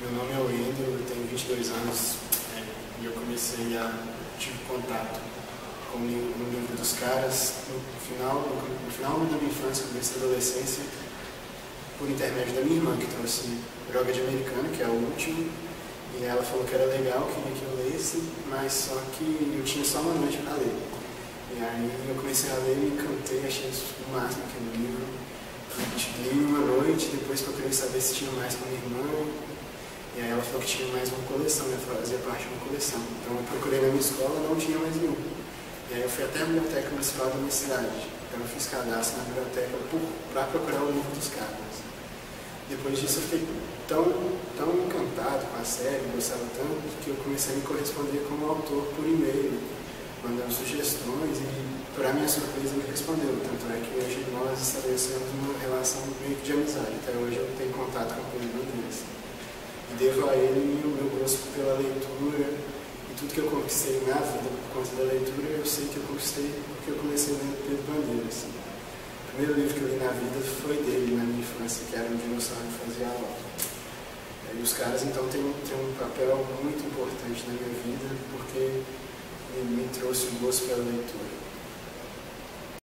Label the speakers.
Speaker 1: Meu nome é Wendel, eu tenho 22 anos é, e eu comecei a tive contato com o livro dos caras no final, no, final da minha infância, começo da adolescência, por intermédio da minha irmã, que trouxe Droga de Americana, que é o último, e ela falou que era legal, queria que eu lesse, mas só que eu tinha só uma noite para ler. E aí eu comecei a ler, me encantei, achei o máximo aquele livro. Li uma noite, depois procurei saber se tinha mais com minha irmã, falou que tinha mais uma coleção, né? fazia parte de uma coleção. Então eu procurei na minha escola, não tinha mais nenhum. E aí eu fui até a biblioteca municipal da minha cidade. Então eu fiz cadastro na biblioteca para procurar o livro dos caras. Depois disso eu fiquei tão, tão encantado com a série, gostava tanto, que eu comecei a me corresponder com o autor por e-mail, mandando sugestões e, para minha surpresa, me respondeu. Tanto é que hoje nós estabelecemos uma relação meio que de amizade. Até hoje eu tenho contato com o Andrés e devo a ele o meu gosto pela leitura e tudo que eu conquistei na vida por conta da leitura, eu sei que eu conquistei porque eu comecei lendo Pedro Bandeira. O primeiro livro que eu li na vida foi dele, na minha infância, que era um dinossauro que fazia aula. E os caras, então, têm, têm um papel muito importante na minha vida porque me, me trouxe o gosto pela leitura.